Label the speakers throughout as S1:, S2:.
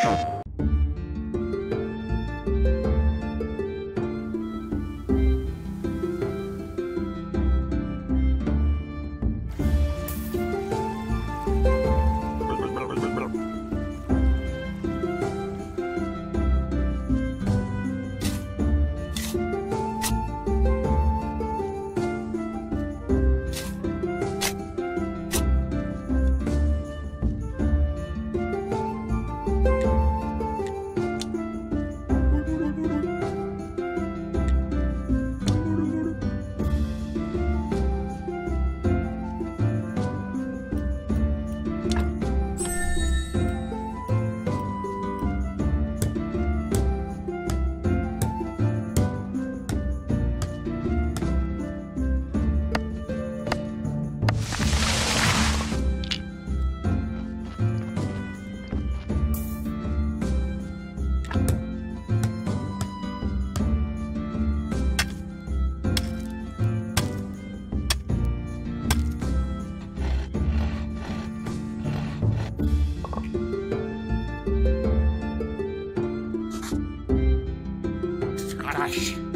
S1: Skarash. Ksharashasa.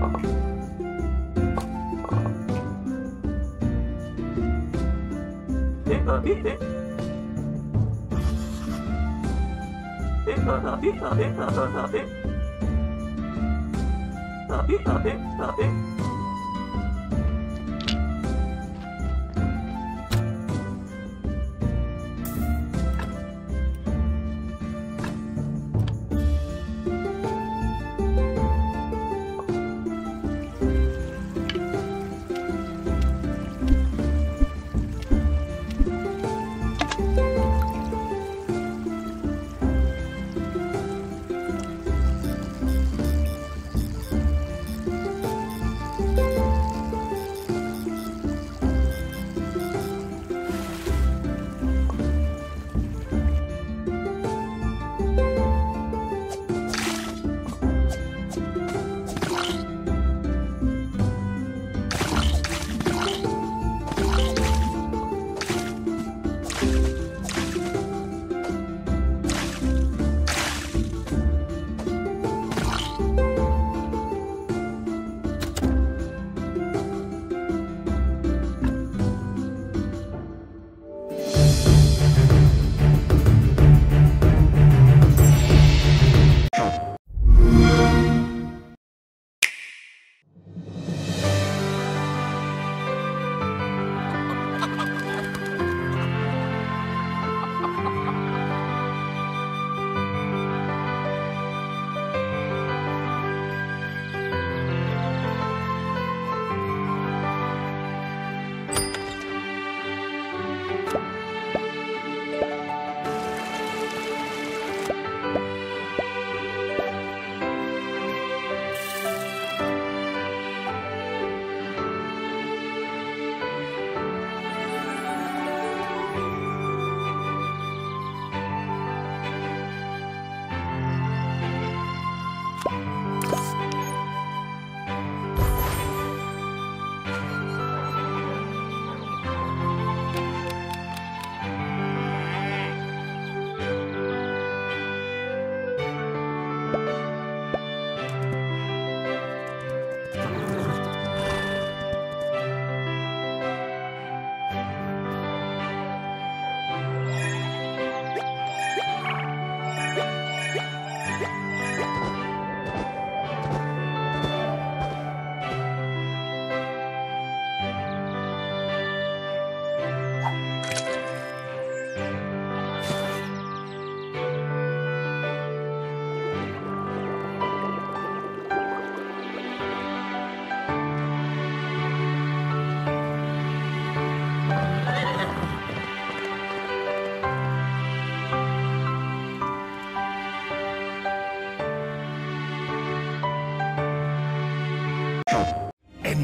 S1: Stop it, stop it, stop it.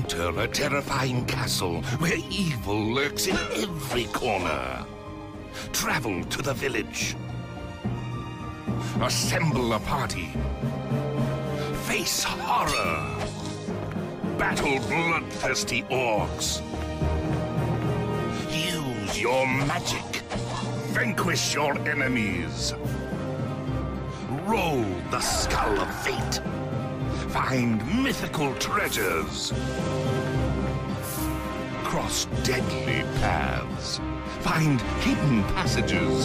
S1: Enter a terrifying castle where evil lurks in every corner. Travel to the village. Assemble a party. Face horror. Battle bloodthirsty orcs. Use your magic. Vanquish your enemies. Roll the skull of fate. Find mythical treasures. Cross deadly paths. Find hidden passages.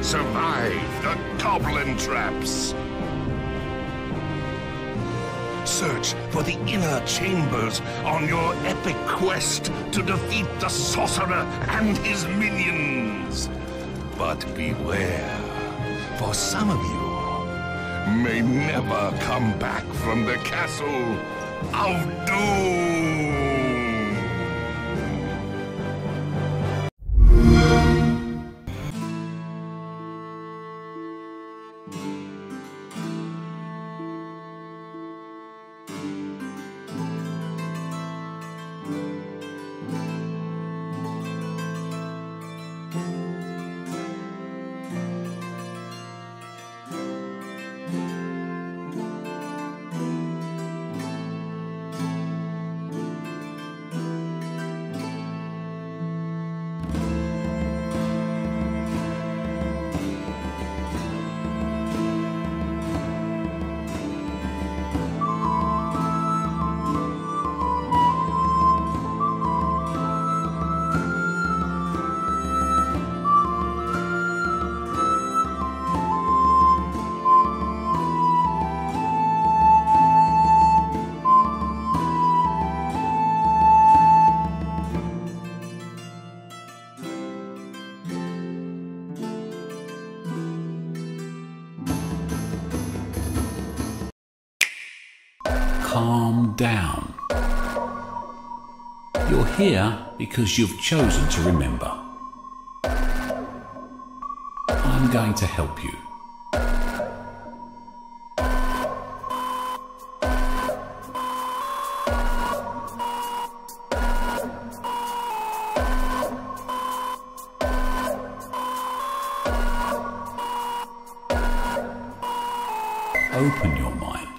S1: Survive the goblin traps. Search for the inner chambers on your epic quest to defeat the sorcerer and his minions. But beware, for some of you may never come back from the castle of doom.
S2: You're here because you've chosen to remember. I'm going to help you. Open your mind.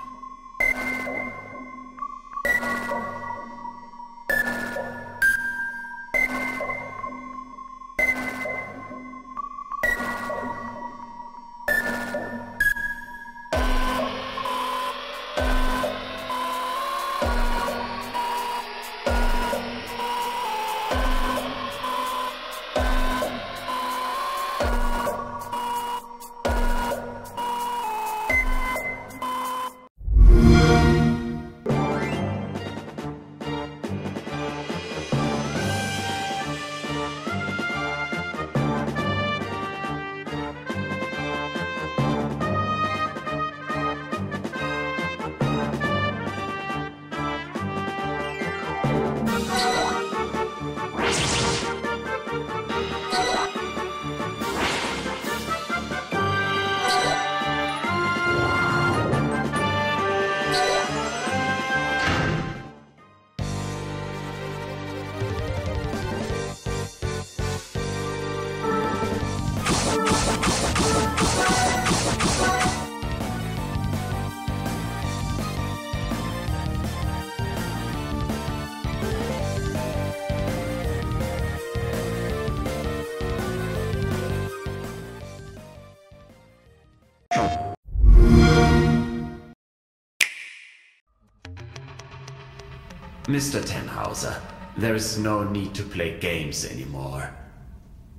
S3: Mr. Tannhauser, there is no need to play games anymore.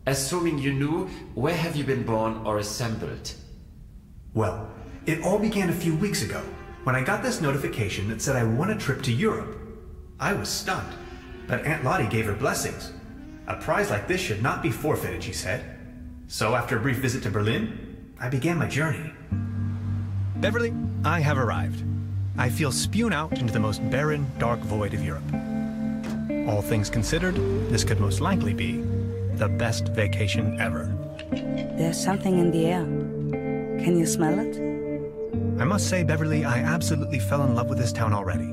S3: Assuming you knew, where have you been born or assembled?
S4: Well, it all began a few weeks ago when I got this notification that said I won a trip to Europe. I was stunned, but Aunt Lottie gave her blessings. A prize like this should not be forfeited, she said. So after a brief visit to Berlin, I began my journey. Beverly, I have arrived. I feel spewed out into the most barren, dark void of Europe. All things considered, this could most likely be the best vacation ever.
S5: There's something in the air. Can you smell it?
S4: I must say, Beverly, I absolutely fell in love with this town already.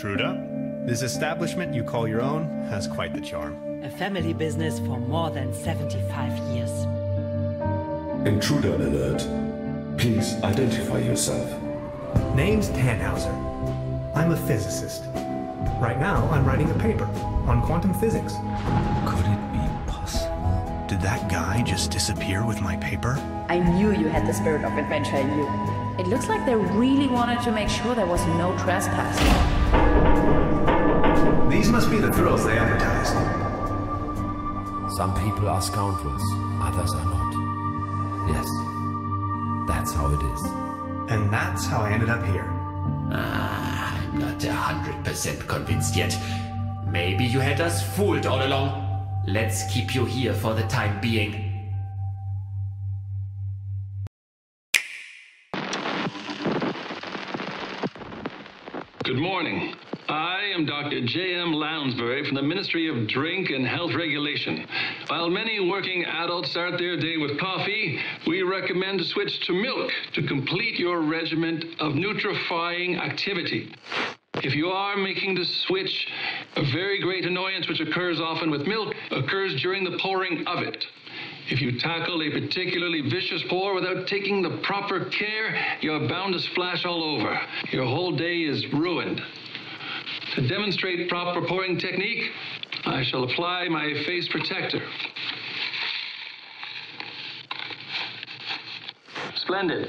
S4: Truda, This establishment you call your own has quite the charm.
S6: A family business for more than 75 years.
S7: Intruder alert. Please identify yourself.
S4: Name's Tannhauser. I'm a physicist. Right now, I'm writing a paper on quantum physics. That guy just disappear with my paper?
S8: I knew you had the spirit of adventure in you. It looks like they really wanted to make sure there was no trespassing.
S4: These must be the thrills they advertised.
S9: Some people are scoundrels, others are not. Yes, that's how it is.
S4: And that's how I ended up here.
S3: Ah, I'm not a hundred percent convinced yet. Maybe you had us fooled all along. Let's keep you here for the time being.
S10: Good morning. I am Dr. J.M. Lounsbury from the Ministry of Drink and Health Regulation. While many working adults start their day with coffee, we recommend to switch to milk to complete your regimen of nutrifying activity. If you are making the switch, a very great annoyance which occurs often with milk occurs during the pouring of it. If you tackle a particularly vicious pour without taking the proper care, you're bound to splash all over. Your whole day is ruined. To demonstrate proper pouring technique, I shall apply my face protector. Splendid.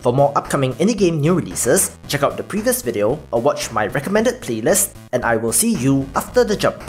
S11: For more upcoming indie game new releases, check out the previous video or watch my recommended playlist, and I will see you after the jump.